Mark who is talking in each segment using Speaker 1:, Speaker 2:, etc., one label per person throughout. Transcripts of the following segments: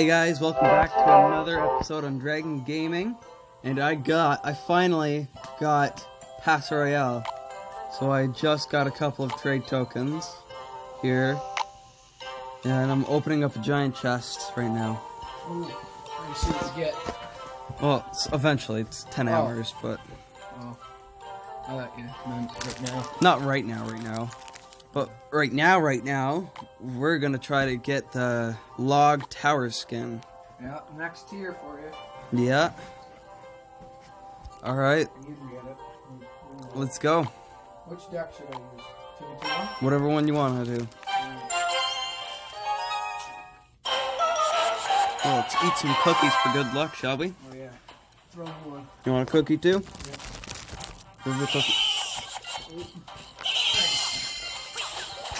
Speaker 1: Hey guys, welcome back to another episode on Dragon Gaming. And I got, I finally got Pass Royale. So I just got a couple of trade tokens here. And I'm opening up a giant chest right now.
Speaker 2: Ooh, let me see get.
Speaker 1: Well, it's, eventually, it's 10
Speaker 2: Oh.
Speaker 1: hours, but
Speaker 2: Oh, I thought you meant right now.
Speaker 1: not right now, right now. But right now, right now, we're gonna try to get the log tower skin.
Speaker 2: Yeah, next tier for you.
Speaker 1: Yeah. Alright,
Speaker 2: And you can get it. Mm, mm.
Speaker 1: let's go.
Speaker 2: Which deck should I use? Two to two one?
Speaker 1: Whatever one you want to do. Well, let's eat some cookies for good luck, shall we?
Speaker 2: Oh yeah. Throw me one.
Speaker 1: You want a cookie too?
Speaker 2: Yeah.
Speaker 1: Here's your cookie.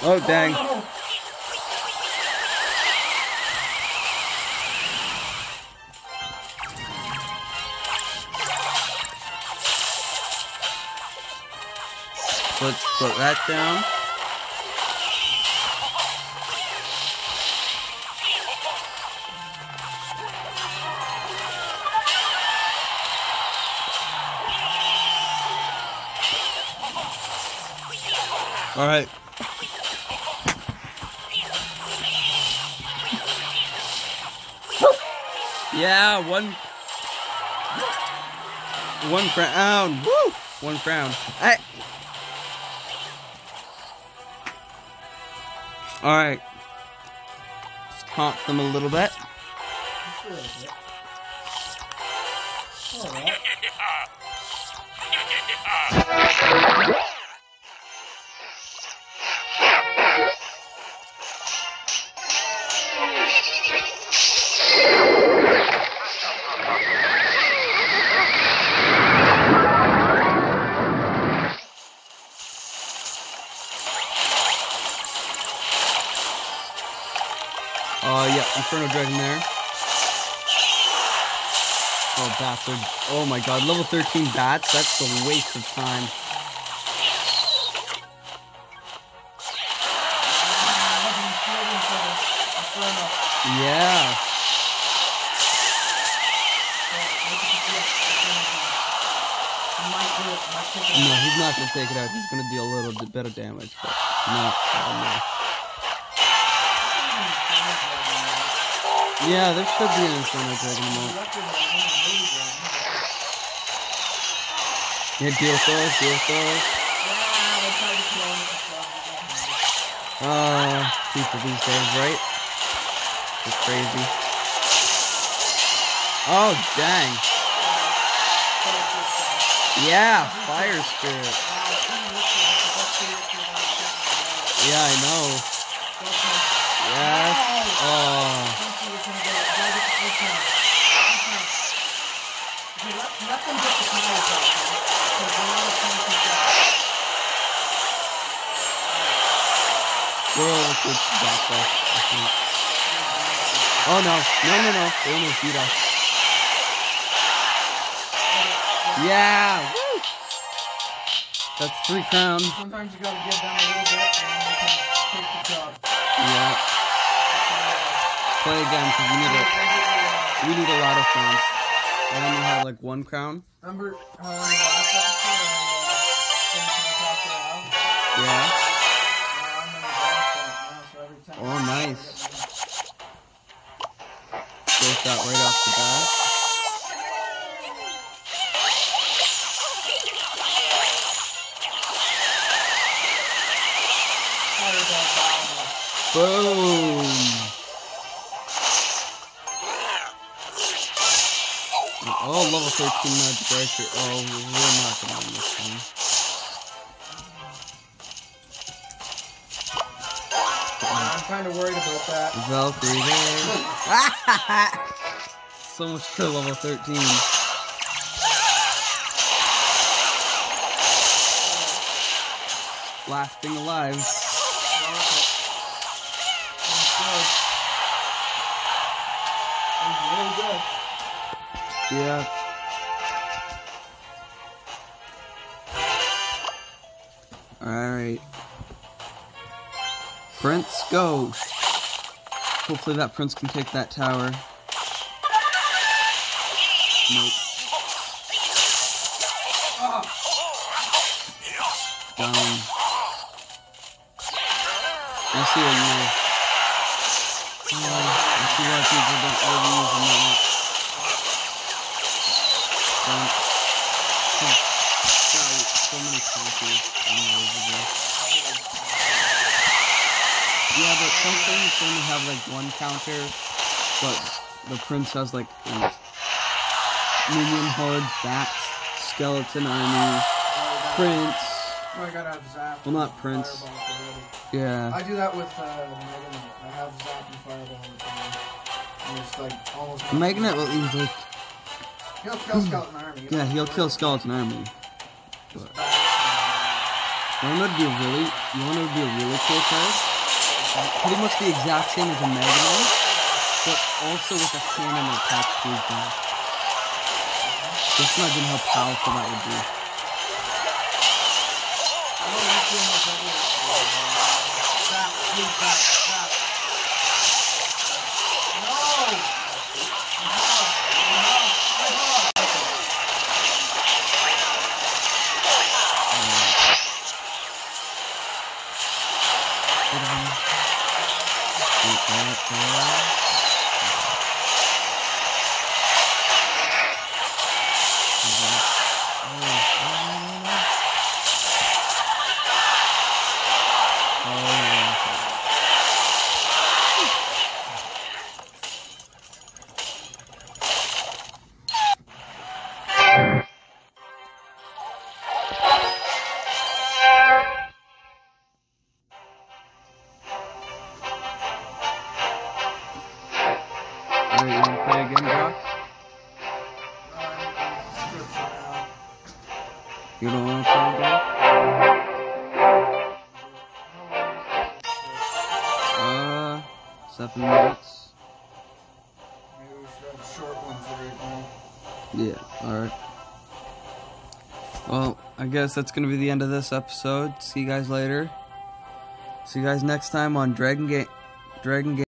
Speaker 1: Oh, dang. Let's put that down. All right. Yeah, one one crown. Woo! One crown. Hey. All right. Let's comp them a little bit.
Speaker 2: Sure is it. Alright.
Speaker 1: Inferno Dragon there. Oh, bats are. Oh my god, level 13 bats? That's a waste of time. Yeah. No, he's not gonna take it out. He's gonna deal a little bit of damage, but not that Yeah, there should be an Inferno Dragon mode. Yeah, deal those, deal those. Uh, people these days, right? They're crazy. Oh, dang. Yeah, Fire Spirit. Yeah, I know. We're all back though, I think. Oh no, no, no, no. They almost beat us. Yeah! Woo! That's three crowns.
Speaker 2: Sometimes you gotta give them a little bit and then they can take the job.
Speaker 1: Yeah. Play again because we need a we need a lot of crowns. I only have like one crown.
Speaker 2: Remember how the last episode I uh, finished my Clash Royale?
Speaker 1: Yeah. Boom! Oh, level 13 magic archer. Oh, we're not gonna win this one.
Speaker 2: I'm kind of worried about that.
Speaker 1: Valkyrie there. so much for level 13.
Speaker 2: Last thing alive.
Speaker 1: Yeah. Alright. Prince, go! Hopefully that prince can take that tower. Nope.
Speaker 2: Ah,
Speaker 1: Down. You. I see why people don't God, so many. Yeah, but some things only have like one counter, but the prince has like. Minion horde, bats, skeleton army, prince.
Speaker 2: Oh, I gotta have zap.
Speaker 1: Well, not Prince. Yeah.
Speaker 2: I do that with uh, Man. I have zap and fireball all the time. And it's like almost.
Speaker 1: Mega Knight will easily.
Speaker 2: He'll kill skeleton army.
Speaker 1: Yeah, he'll kill skeleton army. But you want to be a really, you want to be a really cool card. Pretty much the exact same as a Man, but also with a cannon attached to his back. Just imagine how powerful that would be.
Speaker 2: and- I know you're doing this every- Zap, please
Speaker 1: Alright, you wanna play again, Josh? You don't want to play again? Uh, seven minutes.
Speaker 2: Maybe we should have a short one for now.
Speaker 1: Yeah, alright. Well, I guess that's gonna be the end of this episode. See you guys later. See you guys next time on Dragon Game Dragon Game